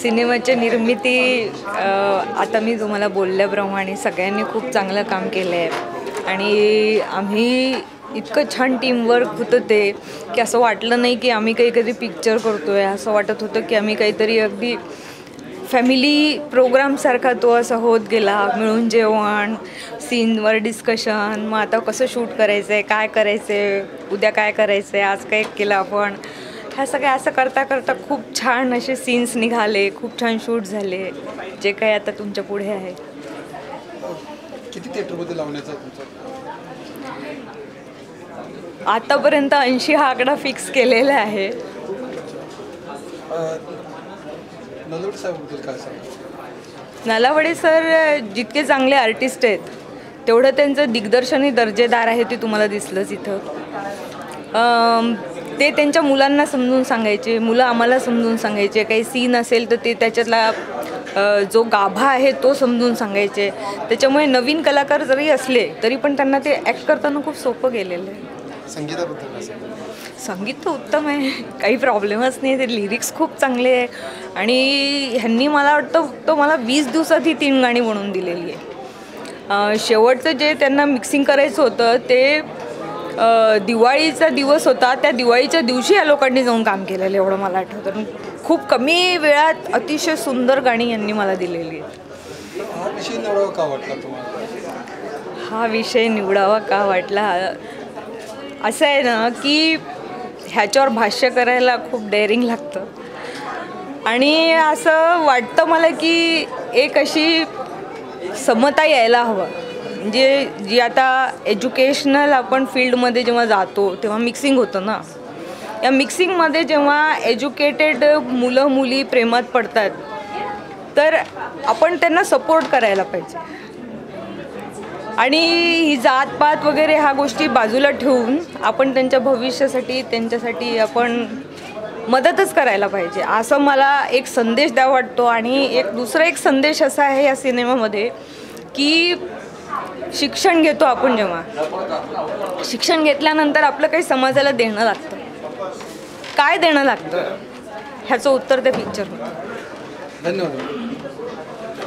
सिनेमाची निर्मिती आता मी तुम्हाला बोलल्याप्रमाणे सगळ्यांनी खूप चांगलं काम केलं आहे आणि आम्ही इतकं छान टीमवर्क होतं ते की असं वाटलं नाही की आम्ही काही कधी पिक्चर करतो आहे असं वाटत होतं की आम्ही काहीतरी अगदी फॅमिली प्रोग्रामसारखा तो असा होत गेला मिळून जेवण सीनवर डिस्कशन मग आता कसं शूट करायचं आहे काय करायचं आहे उद्या काय करायचं आहे आज काय केलं आपण? ह्या सगळ्या असं करता करता खूप छान असे सीन्स निघाले खूप छान शूट झाले जे काही आता तुमच्यापुढे आहे. किती थिएटरमध्ये लावण्याचा तुमचा? आतापर्यंत ऐंशी हा आकडा फिक्स केलेला आहे. नलवड सर जितके चांगले आर्टिस्ट आहेत तेवढं त्यांचं दिग्दर्शनही दर्जेदार आहे ते तुम्हाला दिसलंच इथं. ते त्यांच्या मुलांना समजून सांगायचे मुलं आम्हाला समजून सांगायचे काही सीन असेल तर ते त्याच्यातला जो गाभा आहे तो समजून सांगायचे. त्याच्यामुळे नवीन कलाकार जरी असले तरी पण त्यांना ते ॲक्ट करताना खूप सोपं गेलेलं आहे. संगीताबद्दल संगीत तर उत्तम आहे. काही प्रॉब्लेमच नाही ते लिरिक्स खूप चांगले आहे. आणि ह्यांनी मला वाटतं फक्त मला वीस दिवसात ही तीन गाणी बनवून दिलेली आहे. शेवटचं जे त्यांना मिक्सिंग करायचं होतं ते दिवाळीचा दिवस होता. त्या दिवाळीच्या दिवशी या लोकांनी जाऊन काम केलेलं एवढं मला आठवतं. खूप कमी वेळात अतिशय सुंदर गाणी यांनी मला दिलेली आहेत. हा विषय निवडावा का वाटला तुम्हाला? हा विषय निवडावा का वाटला? असं आहे ना की ह्याच्यावर भाष्य करायला खूप डेअरिंग लागतं. आणि असं वाटतं मला की एक अशी समता यायला हवं. म्हणजे जी आता एज्युकेशनल आपण फील्डमध्ये जेव्हा जातो तेव्हा मिक्सिंग होतं ना. या मिक्सिंगमध्ये जेव्हा एज्युकेटेड मुलं मुली प्रेमात पडतात तर आपण त्यांना सपोर्ट करायला पाहिजे. आणि ही जातपात वगैरे ह्या गोष्टी बाजूला ठेवून आपण त्यांच्या भविष्यासाठी त्यांच्यासाठी आपण मदतच करायला पाहिजे. असं मला एक संदेश द्या वाटतो. आणि एक दुसरा एक संदेश असा आहे या सिनेमामध्ये की शिक्षण घेतो आपण जेव्हा. शिक्षण घेतल्यानंतर आपलं काही समाजाला देणं लागतं. काय देणं लागतं? ह्याचं उत्तर त्या पिक्चर होतं. धन्यवाद.